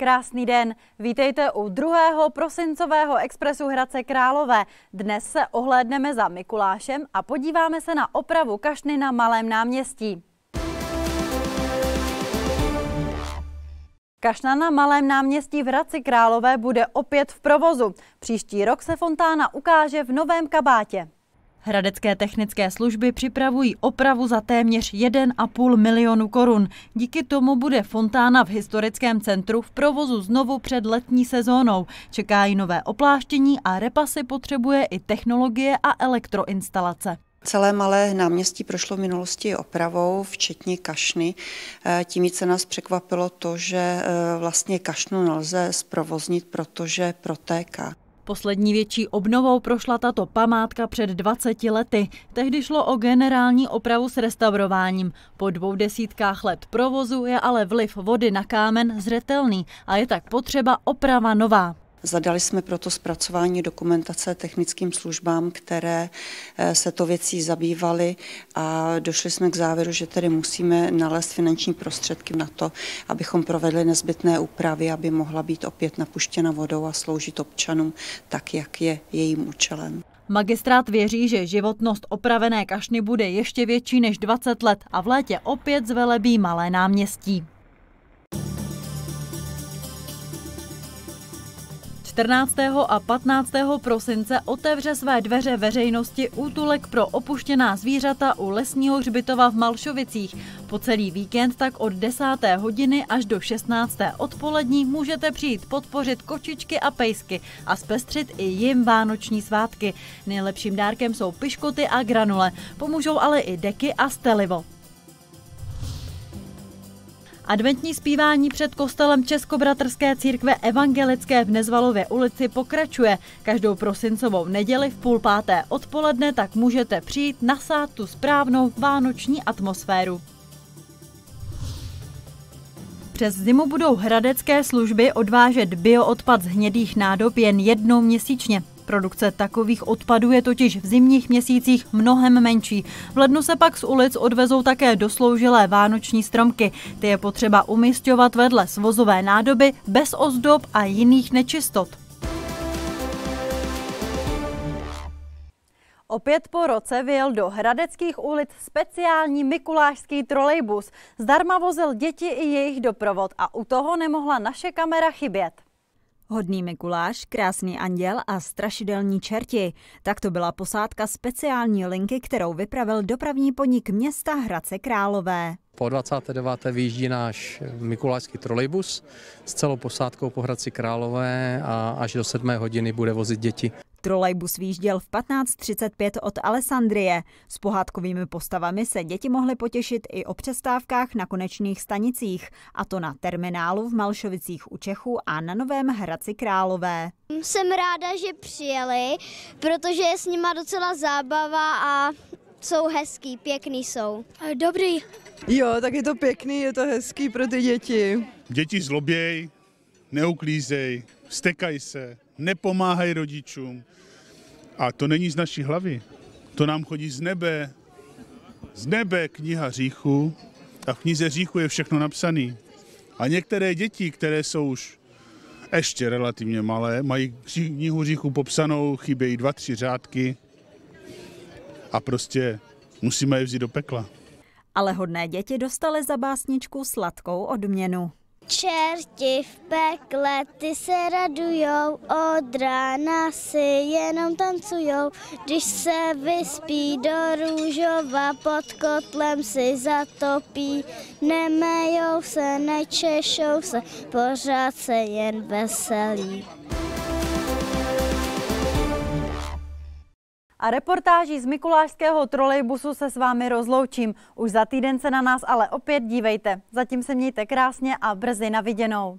Krásný den, vítejte u druhého prosincového expresu Hradce Králové. Dnes se ohlédneme za Mikulášem a podíváme se na opravu kašny na Malém náměstí. Kašna na Malém náměstí v Hradci Králové bude opět v provozu. Příští rok se fontána ukáže v novém kabátě. Hradecké technické služby připravují opravu za téměř 1,5 milionu korun. Díky tomu bude fontána v historickém centru v provozu znovu před letní sezónou. Čekají nové opláštění a repasy potřebuje i technologie a elektroinstalace. Celé malé náměstí prošlo v minulosti opravou, včetně kašny. Eh, tím více nás překvapilo to, že eh, vlastně kašnu nelze zprovoznit, protože protéká. Poslední větší obnovou prošla tato památka před 20 lety. Tehdy šlo o generální opravu s restaurováním. Po dvou desítkách let provozu je ale vliv vody na kámen zřetelný a je tak potřeba oprava nová. Zadali jsme proto zpracování dokumentace technickým službám, které eh, se to věcí zabývaly a došli jsme k závěru, že tedy musíme nalézt finanční prostředky na to, abychom provedli nezbytné úpravy, aby mohla být opět napuštěna vodou a sloužit občanům tak, jak je jejím účelem. Magistrát věří, že životnost opravené kašny bude ještě větší než 20 let a v létě opět zvelebí malé náměstí. 14. a 15. prosince otevře své dveře veřejnosti útulek pro opuštěná zvířata u lesního hřbitova v Malšovicích. Po celý víkend tak od 10. hodiny až do 16. odpolední můžete přijít podpořit kočičky a pejsky a zpestřit i jim vánoční svátky. Nejlepším dárkem jsou piškoty a granule, pomůžou ale i deky a stelivo. Adventní zpívání před kostelem Českobratrské církve evangelické v Nezvalově ulici pokračuje. Každou prosincovou neděli v půl páté odpoledne tak můžete přijít nasát tu správnou vánoční atmosféru. Přes zimu budou hradecké služby odvážet bioodpad z hnědých nádob jen jednou měsíčně. Produkce takových odpadů je totiž v zimních měsících mnohem menší. V lednu se pak z ulic odvezou také dosloužilé vánoční stromky. Ty je potřeba umístěvat vedle svozové nádoby bez ozdob a jiných nečistot. Opět po roce vyjel do hradeckých ulic speciální mikulášský trolejbus. Zdarma vozil děti i jejich doprovod a u toho nemohla naše kamera chybět. Hodný Mikuláš, krásný anděl a strašidelní čerti. Tak to byla posádka speciální linky, kterou vypravil dopravní podnik města Hradce Králové. Po 29. vyjíždí náš mikulášský trolejbus s celou posádkou po Hradci Králové a až do 7 hodiny bude vozit děti. Trolejbus výjížděl v 15.35 od Alessandrie. S pohádkovými postavami se děti mohly potěšit i o přestávkách na konečných stanicích, a to na terminálu v Malšovicích u Čechu a na Novém Hradci Králové. Jsem ráda, že přijeli, protože je s nima docela zábava a jsou hezký, pěkný jsou. Dobrý. Jo, tak je to pěkný, je to hezký pro ty děti. Děti zloběj, neuklízej, stekají se, nepomáhají rodičům. A to není z naší hlavy. To nám chodí z nebe. Z nebe kniha říchu a v knize říchu je všechno napsané. A některé děti, které jsou už ještě relativně malé, mají knihu říchu popsanou, chybějí dva, tři řádky a prostě musíme je vzít do pekla. Ale hodné děti dostaly za básničku sladkou odměnu. Čerti v pekle, ty se radujou, od rána si jenom tancujou. Když se vyspí do růžova, pod kotlem si zatopí. Nemejou se, nečešou se, pořád se jen veselí. A reportáží z Mikulášského trolejbusu se s vámi rozloučím. Už za týden se na nás ale opět dívejte. Zatím se mějte krásně a brzy na viděnou.